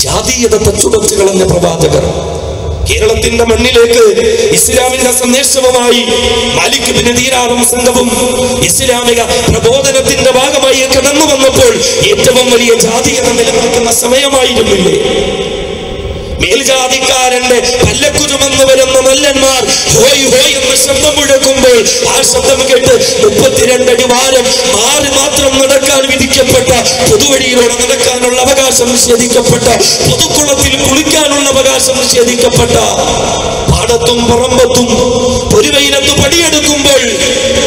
ജാതീയത തച്ചുടച്ചു കളഞ്ഞ പ്രവാചകർ കേരളത്തിന്റെ മണ്ണിലേക്ക് ഇസ്ലാമിന്റെ സന്ദേശവുമായി മാലിക് ബിൻ ദീനാറും സംഘവും ഇസ്ലാമിക പ്രബോധനത്തിന്റെ ഭാഗമായി കടന്നു വന്നപ്പോൾ ഏറ്റവും വലിയ ജാതീയത നിലനിൽക്കുന്ന സമയമായിരുന്നില്ലേ? മേൽജാതിക്കാരന്റെ പല്ലക്കുരുമെന്ന് വരുന്ന മല്ലന്മാർ ഹോയ് ഹോയ് എന്ന് ശബ്ദം മുഴക്കുമ്പോൾ ആ ശബ്ദം കേട്ട് മുപ്പത്തിരണ്ട് അടി ആര് മാത്രം നടക്കാൻ വിധിക്കപ്പെട്ട പൊതുവഴിയിലൂടെ നടക്കാനുള്ള അവകാശം നിഷേധിക്കപ്പെട്ട പൊതുക്കുളത്തിൽ കുളിക്കാനുള്ള അവകാശം നിഷേധിക്കപ്പെട്ട പാടത്തും പറമ്പത്തും പൊരുവയിലത്ത് പടിയെടുക്കുമ്പോൾ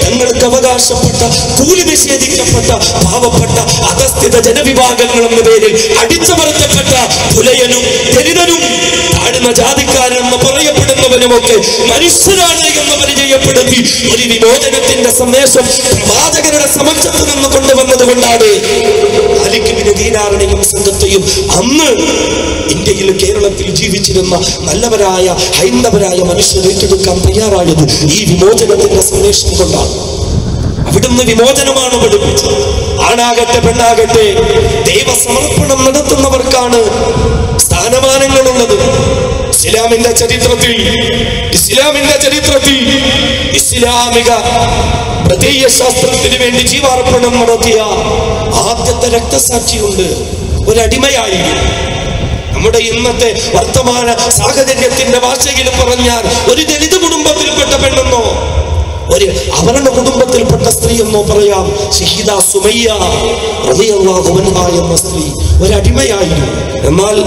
തങ്ങൾക്ക് അവകാശപ്പെട്ട കൂലി നിഷേധിക്കപ്പെട്ട പാവപ്പെട്ട അധസ്ഥിത ജനവിഭാഗങ്ങൾ എന്ന പേരിൽ അടിച്ചമർത്തപ്പെട്ട പുലയനും ദരിദ്രനും താഴ്ന്ന ജാതിക്കാരെന്ന് പറയപ്പെടുന്നവനുമൊക്കെ മനുഷ്യരാണ് എന്ന് പരിചയപ്പെടുത്തി ഒരു വിമോചനത്തിന്റെ സന്ദേശം പ്രവാചകരുടെ സമക്ഷത്ത് നിന്ന് കൊണ്ടുവന്നത് കൊണ്ടാണ്. ദീനാറിനെയും സംഘത്തെയും അന്ന് ഇന്ത്യയിൽ കേരളത്തിൽ ജീവിച്ചിരുന്ന നല്ലവരായ ഹൈന്ദവരായ മനുഷ്യർ ഏറ്റെടുക്കാൻ തയ്യാറായത് ഈ വിമോചനത്തിന്റെ സന്ദേശം കൊണ്ടാണ്. അവിടുന്ന് വിമോചനമാണ് പഠിപ്പിച്ചത്. ആണാകട്ടെ പെണ്ണാകട്ടെ ദൈവസമർപ്പണം നടത്തുന്നവർക്കാണ് സ്ഥാനമാനങ്ങളുള്ളത്. ഇസ്ലാമിന്റെ ചരിത്രത്തിൽ ഇസ്ലാമിന്റെ ചരിത്രത്തിൽ ഇസ്ലാമിക പ്രത്യയ ശാസ്ത്രത്തിന് വേണ്ടി ജീവാർപ്പണം നടത്തിയ ആദ്യത്തെ രക്തസാക്ഷിയുണ്ട്. ഒരടിമയായി. നമ്മുടെ ഇന്നത്തെ വർത്തമാന സാഹചര്യത്തിന്റെ ഭാഷയിൽ പറഞ്ഞാൽ ഒരു ദലിത് കുടുംബത്തിൽപ്പെട്ട പെണ്ണെന്നോ ഒരു അവരണ കുടുംബത്തിൽപ്പെട്ട സ്ത്രീ എന്നോ പറയാം. ഷഹീദ സുമയ്യ എന്ന സ്ത്രീ ഒരടിമയായിരുന്നു എന്നാൽ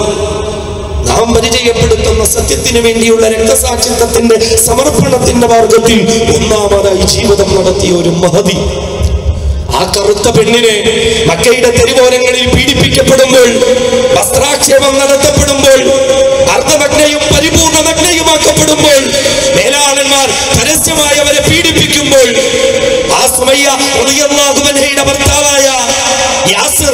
നാം പരിചയപ്പെടുത്തുന്ന സത്യത്തിന് വേണ്ടിയുള്ള രക്തസാക്ഷിത്വത്തിന്റെ സമർപ്പണത്തിന്റെ മാർഗത്തിൽ ഒന്നാമതായി ജീവിതം നടത്തിയ ഒരു മഹതി. ആ കറുത്ത പെണ്ണിനെ മക്കയുടെ തെരുവോരങ്ങളിൽ പീഡിപ്പിക്കപ്പെടുമ്പോൾ വസ്ത്രാക്ഷേപം നടത്തപ്പെടുമ്പോൾ അർദ്ധമഗ്നയും പരിപൂർണ മഗ്നയുമാക്കപ്പെടുമ്പോൾ മേലാളന്മാർ പരസ്യമായി അവരെ പീഡിപ്പിക്കുമ്പോൾ ആ സമയ ഭർത്താവായ യാസിർ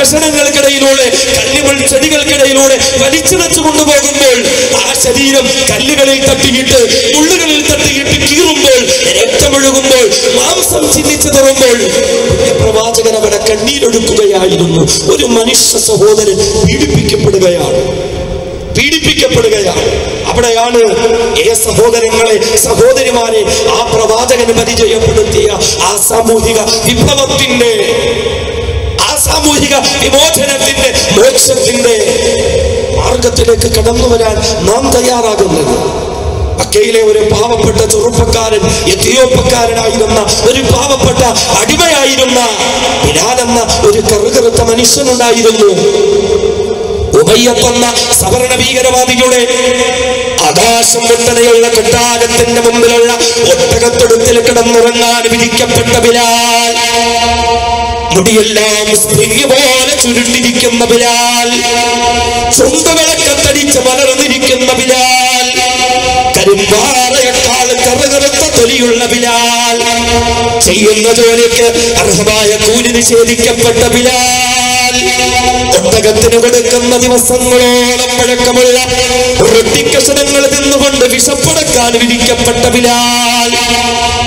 കഷണങ്ങൾക്കിടയിലൂടെ കല്ലുകൾ ചെടികൾക്കിടയിലൂടെ വലിച്ചിടച്ചു കൊണ്ടുപോകുമ്പോൾ ആ ശരീരം കല്ലുകളിൽ തട്ടിയിട്ട് മുള്ളുകളിൽ തട്ടിയിട്ട് കീറുമ്പോൾ രക്തമൊഴുകുമ്പോൾ മാംസം ചിന്തിച്ചു തുറമ്പോൾ പ്രവാചകൻ അവിടെ കണ്ണീരൊടുക്കുകയായിരുന്നു ഒരു മനുഷ്യ സഹോദരൻ പീഡിപ്പിക്കപ്പെടുകയാണ്. പീഡിപ്പിക്കപ്പെടുകയാണ്. അവിടെയാണ് ഏ സഹോദരങ്ങളെ സഹോദരിമാരെ ആ പ്രവാചകന് പരിചയപ്പെടുത്തിയ ആ സാമൂഹിക വിപ്ലവത്തിന്റെ സാമൂഹിക വിമോചനത്തിന്റെ മോക്ഷത്തിന്റെ മാർഗത്തിലേക്ക് കടന്നു വരാൻ നാം തയ്യാറാകുന്നത്. മക്കയിലെ ഒരു പാവപ്പെട്ട ചെറുപ്പക്കാരൻ എത്തിയോപ്പക്കാരനായിരുന്ന ഒരു പാവപ്പെട്ട അടിമയായിരുന്ന ബിലാൽ എന്ന ഒരു കറുകറുത്ത മനുഷ്യനുണ്ടായിരുന്നു. ഉമയ്യത്തെന്ന സവർണ ഭീകരവാദിയുടെ ആകാശം മുട്ടതയുള്ള കൊട്ടാരത്തിന്റെ മുമ്പിലുള്ള ഒട്ടകത്തൊടുത്തിൽ കിടന്നുറങ്ങാൻ വിധിക്കപ്പെട്ട ബിലാൽ. മുടിയെല്ലാം സ്പ്രിങ് പോലെ ചുരുണ്ടിരിക്കുന്ന ബിലാൽ ചുണ്ടുകളൊക്കെ വളർന്നിരിക്കുന്ന ബിലാൽ കരിമ്പാറയേക്കാൾ കറുകറുത്ത തൊലിയുള്ള ബിലാൽ ചെയ്യുന്ന ജോലിക്ക് അർഹമായ കൂലി നിഷേധിക്കപ്പെട്ട ബിലാൽ ഒട്ടകത്തിന് കൊടുക്കുന്ന ദിവസങ്ങളോളം പഴക്കമുള്ള വൃത്തിക്കഷണങ്ങൾ നിന്നുകൊണ്ട് വിഷപ്പടക്കാൻ വിധിക്കപ്പെട്ട ബിലാൽ.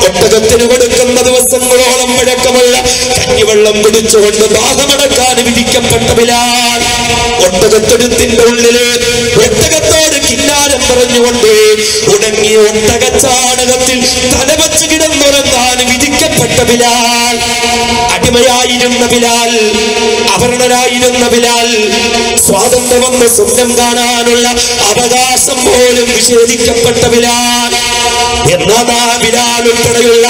ഒട്ടകത്തിന് കൊടുക്കുന്ന ദിവസങ്ങളോളം പഴക്കമുള്ള കഞ്ഞിവെള്ളം കുടിച്ചുകൊണ്ട് ദാഹമടക്കാൻ വിധിക്കപ്പെട്ട ബിലാൽ. ഒട്ടകത്തെടുത്തിന്റെ ഉള്ളിൽ ഒട്ടകത്തോട് കിന്നാരം പറഞ്ഞുകൊണ്ട് ഉണങ്ങിയ ഒട്ടകച്ചാണകത്തിൽ തലവച്ച് കിടന്നുറങ്ങാൻ വിധിക്കപ്പെട്ട ബിലാൽ. അടിമയായിരുന്ന ബിലാൽ അപരണരായിരുന്ന ബിലാൽ സ്വാതന്ത്ര്യമെന്ന് സ്വപ്നം കാണാനുള്ള അവകാശം പോലും നിഷേധിക്കപ്പെട്ട ബിലാൽ. എന്നാൽ ആ ബിലാൽ ഉൾപ്പെടെയുള്ള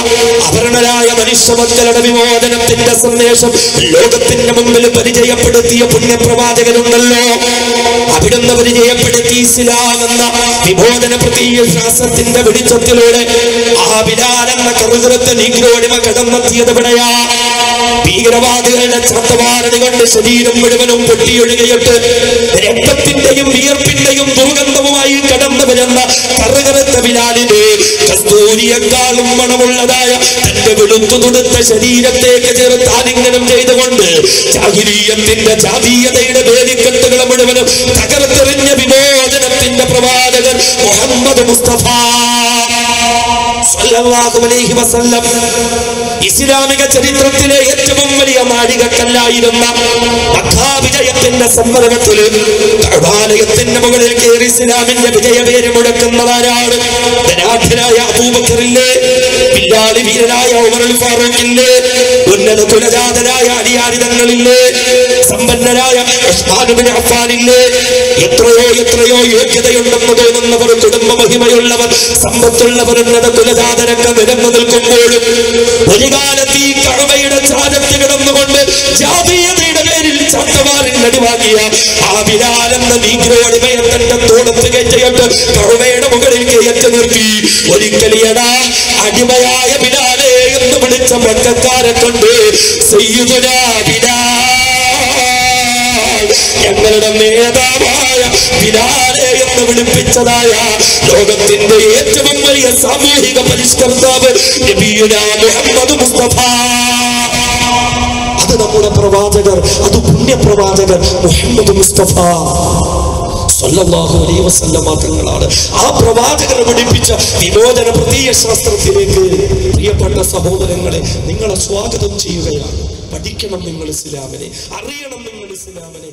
അപരണരായ മനുഷ്യമക്കളുടെ വിമോചനത്തിന്റെ സന്ദേശം ലോകത്തിന്റെ മുമ്പിൽ പരിചയപ്പെടുത്തിയ പുണ്യപ്രവാചകനുണ്ടല്ലോ. അവിടുന്ന് പരിചയപ്പെടുത്തി ഇസ്ലാം എന്ന വിബോധന പ്രതീയ ശാസ്ത്രത്തിന്റെ വെളിച്ചത്തിലൂടെ ആ ബിലാൽ എന്ന നീഗ്രോടിമ കടന്നെത്തിയത് എവിടെയാ? ഭീകരവാദികളുടെ ചാത്തവാരണി കൊണ്ട് ശരീരം മുഴുവനും പൊട്ടിയൊഴുകയിട്ട് രക്തത്തിന്റെയും വിയർപ്പിന്റെയും ദുർഗന്ധവുമായി കടന്നു വരുന്ന കറുകറുത്ത ബിലാലിനെ കസ്തൂരിയെക്കാളും മണമുള്ളതായ തന്റെ വെളുത്തു തുടുത്ത ശരീരത്തേക്ക് ചേർത്ത് ആലിംഗനം ചെയ്തുകൊണ്ട് ജാഹിരീയത്തിന്റെ ജാതീയതയുടെ വേലിക്കെട്ടുകളെ മുഴുവനും തകർത്തെറിഞ്ഞ വിമോചനത്തിന്റെ പ്രവാചകൻ മുഹമ്മദ് മുസ്തഫ ഇസ്ലാമിക ചരിത്രത്തിലെ ഏറ്റവും വലിയ നാഴികക്കല്ലായിരുന്ന മഹാവിജയത്തിന്റെ വിജയത്തിന്റെ കഅബാലയത്തിന്റെ മുകളിൽ കയറി ഇസ്ലാമിന്റെ വിജയപേര് മുടക്കുന്നതാരാണ് ധനാഠ്യനായ അബൂബക്കറില്ലേ പില്ലാളി വീരനായ ഉമറുൽ ഫാറൂഖില്ലേ ഉന്നത കുലജാതരായ അടിയാരിതങ്ങളില്ലേ സമ്പന്നരായ ഉസ്മാൻ ഇബ്നു അഫ്ഫാനില്ലേ എത്രയോ എത്രയോ യോഗ്യതയുണ്ടെന്ന് തോന്നുന്നവർ കുടുംബ മഹിമയുള്ളവർ സമ്പത്തുള്ളവർ ഉന്നത കുലജാതരൊക്കെ നിരന്നു നിൽക്കുമ്പോഴും ഒരു കാലത്ത് ഈ കഴവയുടെ ചാരത്തി കിടന്നുകൊണ്ട് പേരിൽ നടിവാങ്ങിയ ആ ബിലാലെന്ന നീഗ്രോ അടിമയെ തന്റെ തോടത്ത് കയറ്റിയിട്ട് കഴവയുടെ മുകളിൽ കയറ്റി നിർത്തി ഒരിക്കലിയടാ അടിമയായ ബിലാലെ എന്ന് വിളിച്ച മക്കാരെ കൊണ്ട് സയ്യിദുനാ ബിലാൽ. ഞങ്ങളുടെ നേതാവായ ബിലാലെ എന്ന് വിളിപ്പിച്ചതായ ലോകത്തിന്റെ ഏറ്റവും വലിയ സാമൂഹിക പരിഷ്കർത്താവ് മുഹമ്മദ് മുസ്തഫ. നമ്മുടെ പ്രവാചകർ അത് പുണ്യപ്രവാചകർ മുഹമ്മദ് മുസ്തഫ സല്ലല്ലാഹു അലൈഹി തങ്ങളാണ്. ആ പ്രവാചകർ പഠിപ്പിച്ച വിമോചന പ്രതീയ ശാസ്ത്രത്തിലേക്ക് പ്രിയപ്പെട്ട സഹോദരങ്ങളെ നിങ്ങളെ സ്വാഗതം ചെയ്യുകയാണ്. പഠിക്കണം നിങ്ങൾ ഇസ്ലാമിനെ അറിയണം നിങ്ങൾ ഇസ്ലാമിനെ.